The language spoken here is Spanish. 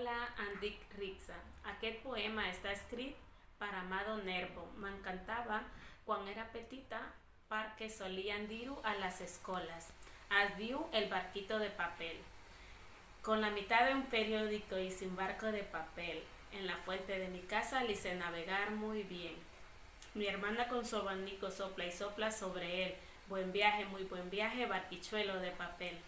Hola, Andic Rixa. Aquel poema està escrit per Amado Nervo. M'encantava quan era petita perquè solien dir-ho a les escoles. Es El barquito de papel. Con la mitad de un periódico y sin barco de papel, en la fuente de mi casa le hice navegar muy bien. Mi hermana con su abanico sopla y sopla sobre él. Buen viaje, muy buen viaje, barquichuelo de papel.